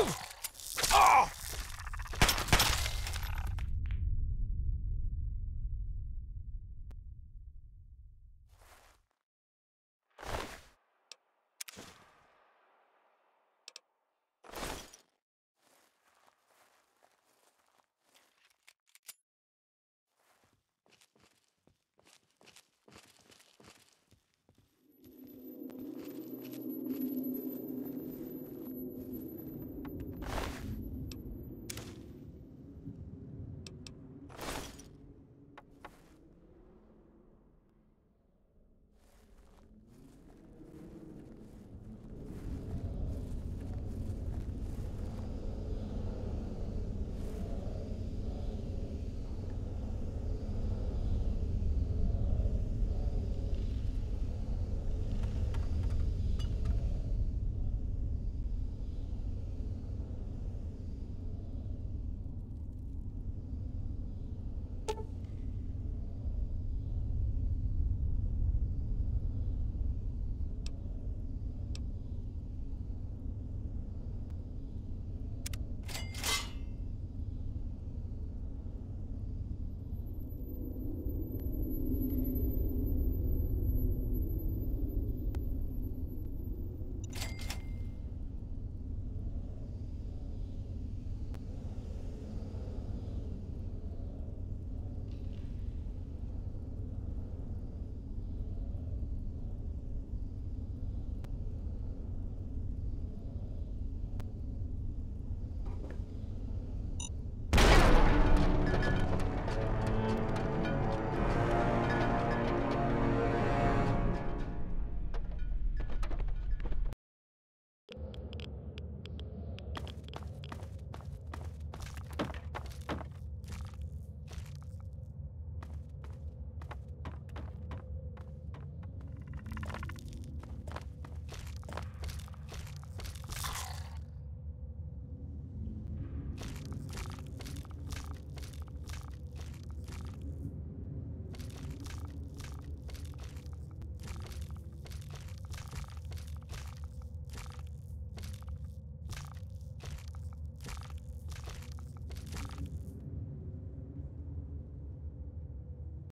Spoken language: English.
Ooh.